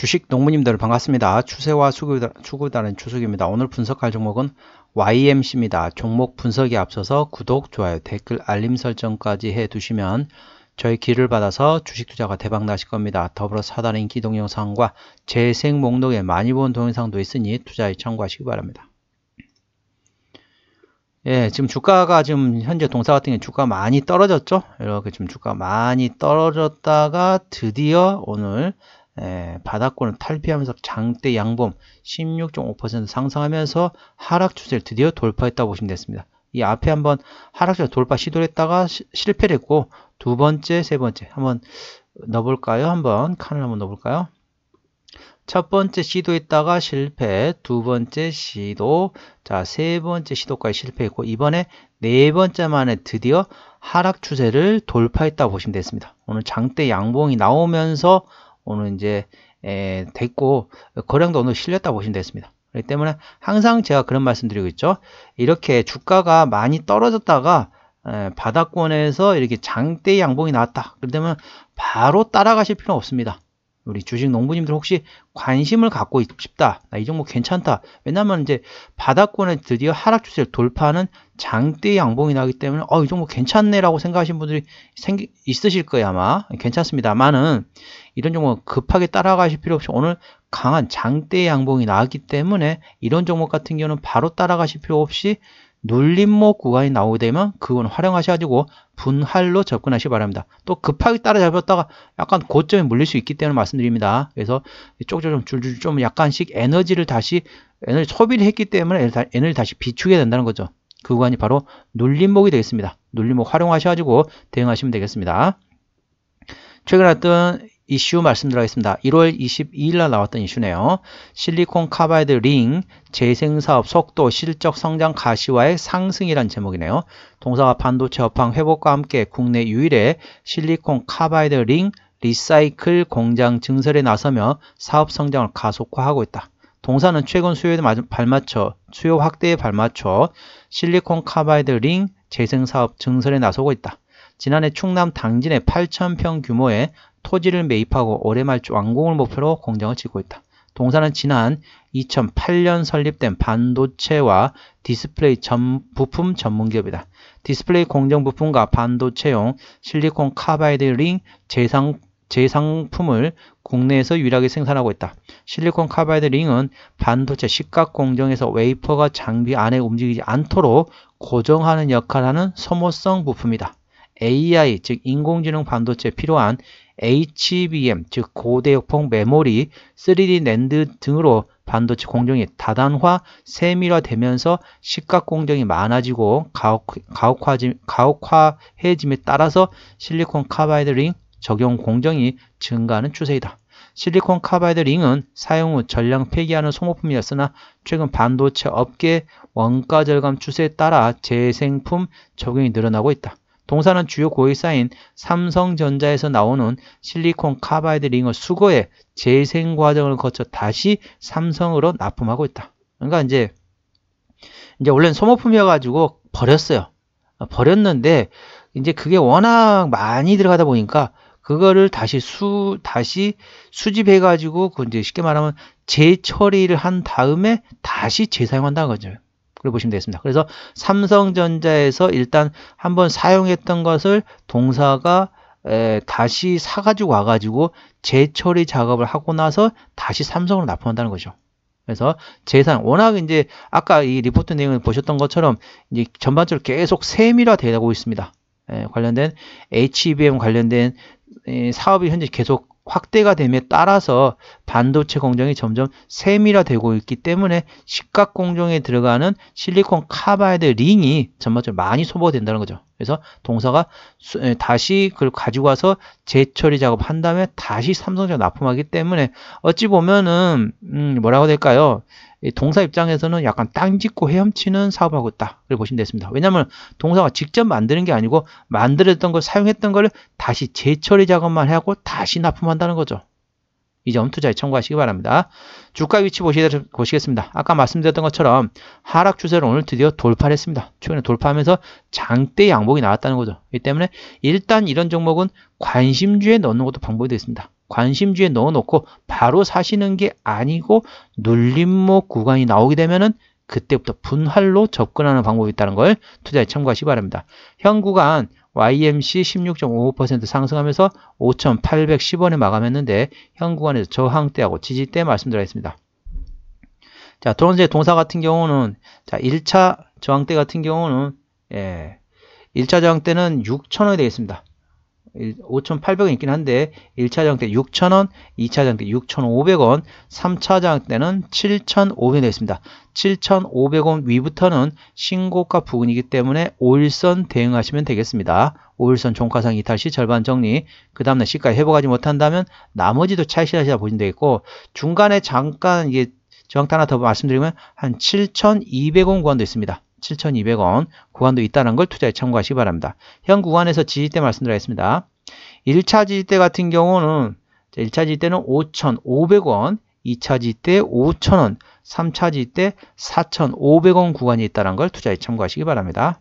주식 농부님들 반갑습니다. 추세와 추구다는 추석입니다. 오늘 분석할 종목은 YMC입니다. 종목 분석에 앞서서 구독, 좋아요, 댓글, 알림 설정까지 해두시면 저희 길을 받아서 주식 투자가 대박 나실 겁니다. 더불어 사단 인기 동영상과 재생 목록에 많이 본 동영상도 있으니 투자에 참고하시기 바랍니다. 예, 지금 주가가 지금 현재 동사 같은 경우 주가 많이 떨어졌죠? 이렇게 지금 주가 많이 떨어졌다가 드디어 오늘 예, 바닥권을 탈피하면서 장대 양봉 16.5% 상승하면서 하락 추세를 드디어 돌파했다고 보시면 됐습니다. 이 앞에 한번 하락 추세 돌파 시도를 했다가 시, 실패를 했고 두 번째, 세 번째 한번 넣어볼까요? 한번 칸을 한번 넣어볼까요? 첫 번째 시도했다가 실패, 두 번째 시도, 자, 세 번째 시도까지 실패했고, 이번에 네 번째 만에 드디어 하락 추세를 돌파했다고 보시면 됐습니다. 오늘 장대 양봉이 나오면서 오늘 이제 에, 됐고 거량도 오늘 실렸다 보시면 됐습니다. 그렇기 때문에 항상 제가 그런 말씀 드리고 있죠. 이렇게 주가가 많이 떨어졌다가 에, 바닥권에서 이렇게 장대 양봉이 나왔다. 그러면 바로 따라가실 필요는 없습니다. 우리 주식 농부님들 혹시 관심을 갖고 싶다. 나 이 종목 괜찮다. 왜냐면 이제 바닥권에 드디어 하락 추세를 돌파하는 장대 양봉이 나기 때문에 어, 이 종목 괜찮네라고 생각하시는 분들이 생기, 있으실 거예요, 아마. 괜찮습니다만은 이런 종목 급하게 따라가실 필요 없이 오늘 강한 장대 양봉이 나왔기 때문에 이런 종목 같은 경우는 바로 따라가실 필요 없이 눌림목 구간이 나오게 되면 그건 활용하셔가지고 분할로 접근하시기 바랍니다. 또 급하게 따라잡았다가 약간 고점에 물릴 수 있기 때문에 말씀드립니다. 그래서 쪽좀 줄줄 좀 약간씩 에너지를 다시 에너지 소비를 했기 때문에 에너지를 다시 비추게 된다는 거죠. 그 구간이 바로 눌림목이 되겠습니다. 눌림목 활용하셔가지고 대응하시면 되겠습니다. 최근에 어떤 이슈 말씀드리겠습니다. 1월 22일 날 나왔던 이슈네요. 실리콘 카바이드 링 재생사업 속도 실적 성장 가시화에 상승이란 제목이네요. 동사가 반도체 업황 회복과 함께 국내 유일의 실리콘 카바이드 링 recycle 공장 증설에 나서며 사업 성장을 가속화하고 있다. 동사는 최근 수요에 발맞춰 수요 확대에 발맞춰 실리콘 카바이드 링 재생사업 증설에 나서고 있다. 지난해 충남 당진의 8,000평 규모의 토지를 매입하고 올해 말쯤 완공을 목표로 공장을 짓고 있다. 동사는 지난 2008년 설립된 반도체와 디스플레이 전, 부품 전문기업이다. 디스플레이 공정 부품과 반도체용 실리콘 카바이드 링 재생, 재생품을 국내에서 유일하게 생산하고 있다. 실리콘 카바이드 링은 반도체 식각 공정에서 웨이퍼가 장비 안에 움직이지 않도록 고정하는 역할을 하는 소모성 부품이다. AI, 즉 인공지능 반도체에 필요한 HBM, 즉 고대역폭 메모리, 3D 낸드 등으로 반도체 공정이 다단화, 세밀화되면서 식각 공정이 많아지고 가혹, 가혹화해짐에 따라서 실리콘 카바이드 링 적용 공정이 증가하는 추세이다. 실리콘 카바이드 링은 사용 후 전량 폐기하는 소모품이었으나 최근 반도체 업계 원가 절감 추세에 따라 재생품 적용이 늘어나고 있다. 동사는 주요 고객사인 삼성전자에서 나오는 실리콘 카바이드 링을 수거해 재생 과정을 거쳐 다시 삼성으로 납품하고 있다. 그러니까 이제 이제 원래는 소모품이어가지고 버렸어요. 버렸는데 이제 그게 워낙 많이 들어가다 보니까 그거를 다시 수 다시 수집해 가지고 그 이제 쉽게 말하면 재처리를 한 다음에 다시 재사용한다는 거죠. 그래 보시면 되겠습니다. 그래서 삼성전자에서 일단 한번 사용했던 것을 동사가 에, 다시 사가지고 와가지고 재처리 작업을 하고 나서 다시 삼성으로 납품한다는 거죠. 그래서 재산 워낙 이제 아까 이 리포트 내용을 보셨던 것처럼 이제 전반적으로 계속 세밀화 되고 있습니다. 에, 관련된 HBM 관련된 에, 사업이 현재 계속 확대가 됨에 따라서 반도체 공정이 점점 세밀화되고 있기 때문에 식각 공정에 들어가는 실리콘 카바이드 링이 전반적으로 많이 소모가 된다는 거죠. 그래서 동사가 다시 그걸 가지고 와서 재처리 작업한 다음에 다시 삼성전자 납품하기 때문에 어찌 보면은 음 뭐라고 될까요? 동사 입장에서는 약간 땅 짚고 헤엄치는 사업을 하고 있다. 그렇게 보시면 되겠습니다. 왜냐하면 동사가 직접 만드는 게 아니고 만들었던 걸 사용했던 걸 다시 재처리 작업만 하고 다시 납품한다는 거죠. 이 점 투자에 참고하시기 바랍니다. 주가 위치 보시겠습니다. 아까 말씀드렸던 것처럼 하락 추세를 오늘 드디어 돌파를 했습니다. 최근에 돌파하면서 장대 양복이 나왔다는 거죠. 이 때문에 일단 이런 종목은 관심주에 넣는 것도 방법이 되겠습니다. 관심주에 넣어놓고 바로 사시는 게 아니고 눌림목 구간이 나오게 되면은 그때부터 분할로 접근하는 방법이 있다는 걸 투자에 참고하시기 바랍니다. 현 구간 YMC 16.55% 상승하면서 5,810원에 마감했는데 현 구간에서 저항대하고 지지대 말씀드리겠습니다. 자, 두 번째 동사 같은 경우는 자, 1차 저항대 같은 경우는 예. 1차 저항대는 6,000원이 되겠습니다. 5,800원 있긴 한데 1차 저항대 6,000원, 2차 저항대 6,500원, 3차 저항대는 7,500원 되겠습니다. 7,500원 위부터는 신고가 부근이기 때문에 5일선 대응하시면 되겠습니다. 5일선 종가상 이탈 시 절반 정리, 그 다음날 시가 회복하지 못한다면 나머지도 차익실하시다 보시면 되겠고 중간에 잠깐 이게 저항대 하나 더 말씀드리면 한 7,200원 구간도 있습니다. 7,200원 구간도 있다는 걸 투자에 참고하시기 바랍니다. 현 구간에서 지지대 말씀드리겠습니다. 1차 지지대 같은 경우는 1차 지지대는 5,500원, 2차 지지대 5,000원, 3차 지지대 4,500원 구간이 있다는 걸 투자에 참고하시기 바랍니다.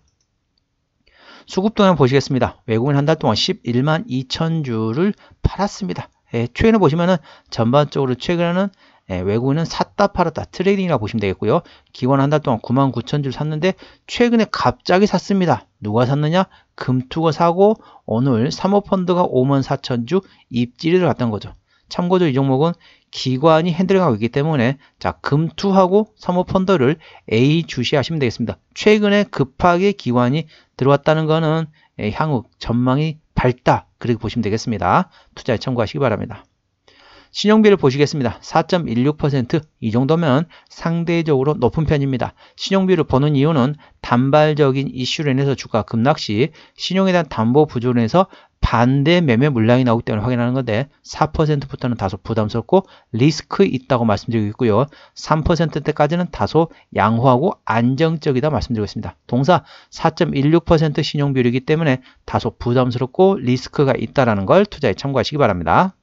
수급 동향 보시겠습니다. 외국인 한 달 동안 11만 2천 주를 팔았습니다. 예, 최근에 보시면은 전반적으로 최근에는 예, 외국인은 샀다 팔았다 트레이딩이라고 보시면 되겠고요. 기관 한 달 동안 9만 9천 주를 샀는데 최근에 갑자기 샀습니다. 누가 샀느냐? 금투가 사고 오늘 사모펀드가 5만 4천 주 입질이 들어갔던 거죠. 참고로 이 종목은 기관이 핸들링하고 있기 때문에 자 금투하고 사모펀드를 예의주시하시면 되겠습니다. 최근에 급하게 기관이 들어왔다는 것은 예, 향후 전망이 밝다 그렇게 보시면 되겠습니다. 투자에 참고하시기 바랍니다. 신용비를 보시겠습니다. 4.16%이 정도면 상대적으로 높은 편입니다. 신용비를 보는 이유는 단발적인 이슈로 인해서 주가 급락 시 신용에 대한 담보 부조로 인해서 반대 매매 물량이 나오기 때문에 확인하는 건데 4%부터는 다소 부담스럽고 리스크 있다고 말씀드리고 있고요. 3%대까지는 다소 양호하고 안정적이다 말씀드리고 있습니다. 동사 4.16% 신용비율이기 때문에 다소 부담스럽고 리스크가 있다는 걸 투자에 참고하시기 바랍니다.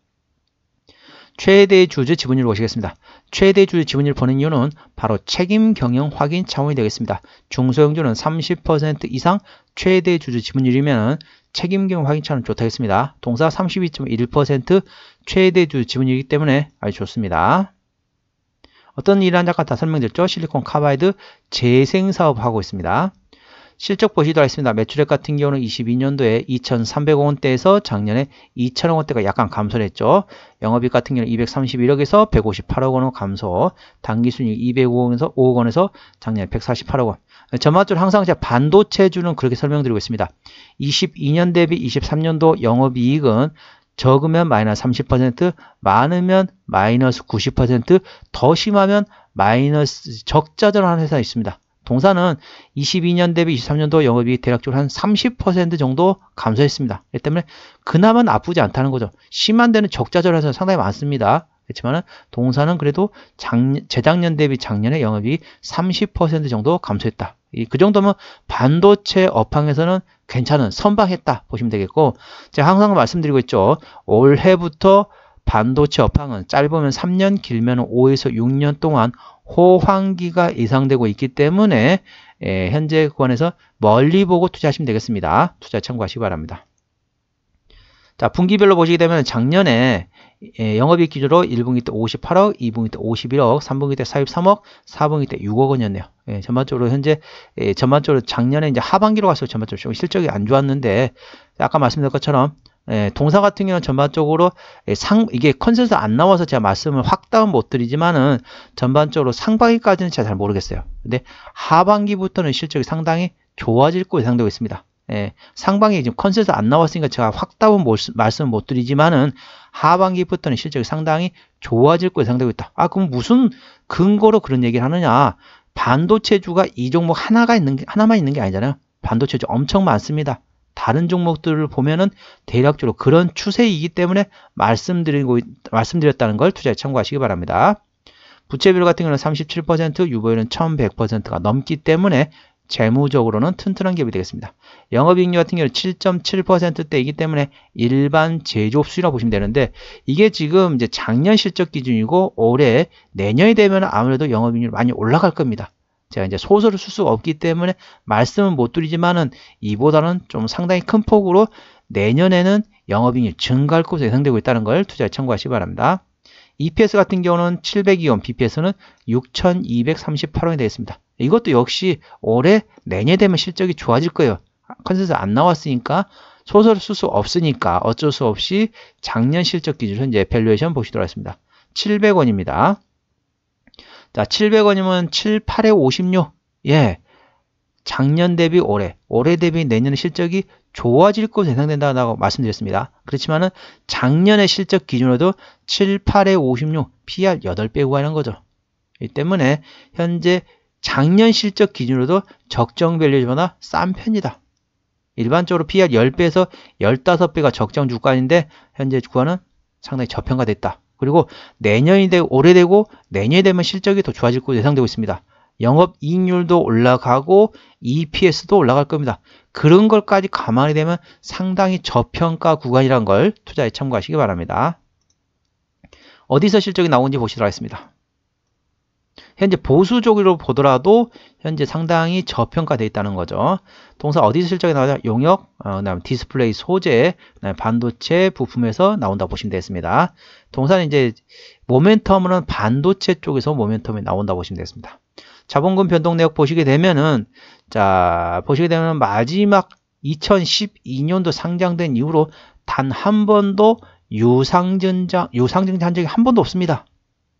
최대 주주 지분율 보시겠습니다. 최대 주주 지분율 보는 이유는 바로 책임 경영 확인 차원이 되겠습니다. 중소형주는 30% 이상 최대 주주 지분율이면 책임 경영 확인 차원 좋다겠습니다. 동사 32.1% 최대 주주 지분율이기 때문에 아주 좋습니다. 어떤 일을 아까 다 설명드렸죠. 실리콘 카바이드 재생 사업 하고 있습니다. 실적 보시도록 하겠습니다. 매출액 같은 경우는 22년도에 2,300억 원대에서 작년에 2,000억 원대가 약간 감소를 했죠. 영업이익 같은 경우는 231억에서 158억 원 감소, 당기순이익 205억에서 5억 원에서 작년에 148억 원. 전반적으로 항상 제가 반도체주는 그렇게 설명드리고 있습니다. 22년 대비 23년도 영업이익은 적으면 마이너스 30%, 많으면 마이너스 90%, 더 심하면 마이너스 적자 전환 회사 있습니다. 동사는 22년 대비 23년도 영업이익 대략적으로 한 30% 정도 감소했습니다. 그렇기 때문에 그나마 나쁘지 않다는 거죠. 심한 데는 적자절에서 상당히 많습니다. 그렇지만 동사는 그래도 작년, 재작년 대비 작년에 영업이익 30% 정도 감소했다. 그 정도면 반도체 업황에서는 괜찮은 선방했다 보시면 되겠고 제가 항상 말씀드리고 있죠. 올해부터 반도체 업황은 짧으면 3년 길면 5에서 6년 동안 호황기가 예상되고 있기 때문에 예, 현재 구간에서 멀리 보고 투자하시면 되겠습니다. 투자 참고하시기 바랍니다. 자, 분기별로 보시게 되면 작년에 예, 영업이익 기준으로 1분기 때 58억, 2분기 때 51억, 3분기 때 43억, 4분기 때 6억 원이었네요. 예, 전반적으로 현재 예, 전반적으로 작년에 이제 하반기로 갈수록 전반적으로 좀 실적이 안 좋았는데 아까 말씀드린 것처럼 예, 동사 같은 경우는 전반적으로 예, 상 이게 컨센서스 안 나와서 제가 말씀을 확답은 못 드리지만은 전반적으로 상반기까지는 제가 잘 모르겠어요. 근데 하반기부터는 실적이 상당히 좋아질 거 예상되고 있습니다. 예, 상반기 지금 컨센서스 안 나왔으니까 제가 확답은 말씀 못 드리지만은 하반기부터는 실적이 상당히 좋아질 거 예상되고 있다. 아 그럼 무슨 근거로 그런 얘기를 하느냐? 반도체주가 이 종목 하나가 있는 게 하나만 있는 게 아니잖아요. 반도체주 엄청 많습니다. 다른 종목들을 보면은 대략적으로 그런 추세이기 때문에 말씀드리고 말씀드렸다는 걸 투자에 참고하시기 바랍니다. 부채비율 같은 경우는 37%, 유보율은 1100%가 넘기 때문에 재무적으로는 튼튼한 기업이 되겠습니다. 영업이익률 같은 경우는 7.7%대이기 때문에 일반 제조업 수준이라고 보시면 되는데 이게 지금 이제 작년 실적 기준이고 올해 내년이 되면 아무래도 영업이익률 많이 올라갈 겁니다. 제가 이제 소설을 쓸 수가 없기 때문에 말씀은 못 드리지만은 이보다는 좀 상당히 큰 폭으로 내년에는 영업이익이 증가할 것으로 예상되고 있다는 걸 투자에 참고하시기 바랍니다. EPS 같은 경우는 702원, BPS는 6,238원이 되겠습니다. 이것도 역시 올해 내년 되면 실적이 좋아질 거예요. 컨센서스 안 나왔으니까 소설을 쓸수 없으니까 어쩔 수 없이 작년 실적 기준 현재 밸류에이션 보시도록 하겠습니다. 700원입니다. 자, 700원이면 7, 8에 56. 예. 작년 대비 올해, 올해 대비 내년의 실적이 좋아질 것으로 예상된다고 말씀드렸습니다. 그렇지만은 작년의 실적 기준으로도 7, 8에 56, PER 8배 구하는 거죠. 이 때문에 현재 작년 실적 기준으로도 적정 밸류보다 싼 편이다. 일반적으로 PR 10배에서 15배가 적정 주가인데 현재 주가는 상당히 저평가됐다. 그리고 내년이 되고 올해 되고 내년이 되면 실적이 더 좋아질 것으로 예상되고 있습니다. 영업 이익률도 올라가고 EPS도 올라갈 겁니다. 그런 걸까지 감안이 되면 상당히 저평가 구간이란 걸 투자에 참고하시기 바랍니다. 어디서 실적이 나온지 보시도록 하겠습니다. 현재 보수적으로 보더라도 현재 상당히 저평가되어 있다는 거죠. 동사 어디서 실적이 나오냐? 용역, 어, 그다음 디스플레이 소재, 그다음 반도체 부품에서 나온다 보시면 되겠습니다. 동사는 이제 모멘텀은 반도체 쪽에서 모멘텀이 나온다 보시면 되겠습니다. 자본금 변동 내역 보시게 되면은 자 보시게 되면 마지막 2012년도 상장된 이후로 단 한 번도 유상증자 유상증자 한 적이 한 번도 없습니다.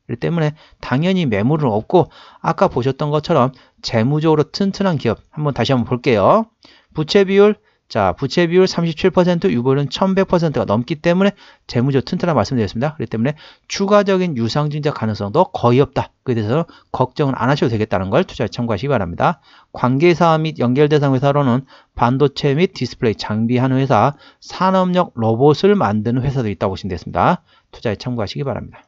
그렇기 때문에 당연히 매물은 없고 아까 보셨던 것처럼 재무적으로 튼튼한 기업 한번 다시 한번 볼게요. 부채 비율 자, 부채 비율 37%, 유보율은 1100%가 넘기 때문에 재무적 튼튼한 말씀드렸습니다. 그렇기 때문에 추가적인 유상증자 가능성도 거의 없다. 그에 대해서 걱정은 안 하셔도 되겠다는 걸 투자에 참고하시기 바랍니다. 관계사 및 연결 대상 회사로는 반도체 및 디스플레이 장비하는 회사, 산업용 로봇을 만드는 회사도 있다고 보시면 되겠습니다. 투자에 참고하시기 바랍니다.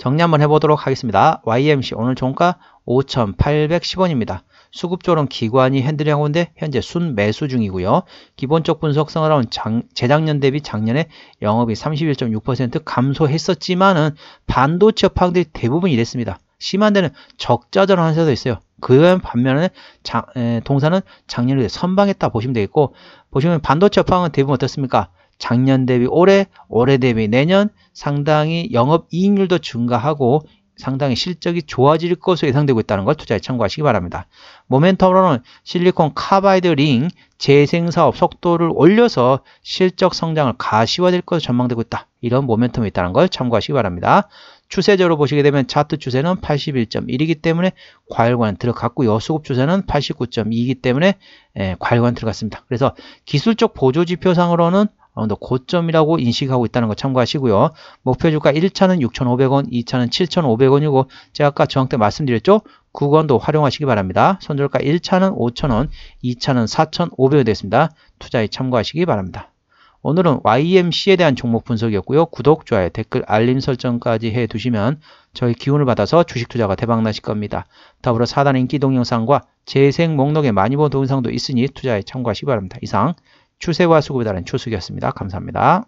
정리 한번 해보도록 하겠습니다. YMC 오늘 종가 5,810원입니다. 수급조론 기관이 있는데 현재 순 매수 중이고요. 기본적 분석상으로는 장, 재작년 대비 작년에 영업이 31.6% 감소했었지만은 반도체 업황들이 대부분 이랬습니다. 심한 데는 적자 전환 회사도 있어요. 그 반면에 자, 에, 동사는 작년에 선방했다 보시면 되겠고 보시면 반도체 업황은 대부분 어떻습니까? 작년 대비 올해, 올해 대비 내년 상당히 영업 이익률도 증가하고 상당히 실적이 좋아질 것으로 예상되고 있다는 걸 투자에 참고하시기 바랍니다. 모멘텀으로는 실리콘 카바이드 링 재생사업 속도를 올려서 실적 성장을 가시화될 것으로 전망되고 있다. 이런 모멘텀이 있다는 걸 참고하시기 바랍니다. 추세적으로 보시게 되면 차트 추세는 81.1이기 때문에 과열권 들어갔고요. 수급 추세는 89.2이기 때문에 예, 과열관 들어갔습니다. 그래서 기술적 보조지표상으로는 어느 고점이라고 인식하고 있다는 거 참고하시고요. 목표 주가 1차는 6,500원, 2차는 7,500원이고 제가 아까 저항 때 말씀드렸죠? 구간도 활용하시기 바랍니다. 손절가 1차는 5,000원, 2차는 4,500원 됐습니다. 투자에 참고하시기 바랍니다. 오늘은 YMC에 대한 종목 분석이었고요. 구독, 좋아요, 댓글, 알림 설정까지 해두시면 저희 기운을 받아서 주식 투자가 대박나실 겁니다. 더불어 사단 인기 동영상과 재생 목록에 많이 본 동영상도 있으니 투자에 참고하시기 바랍니다. 이상 추세와 수급에 따른 추수기였습니다. 감사합니다.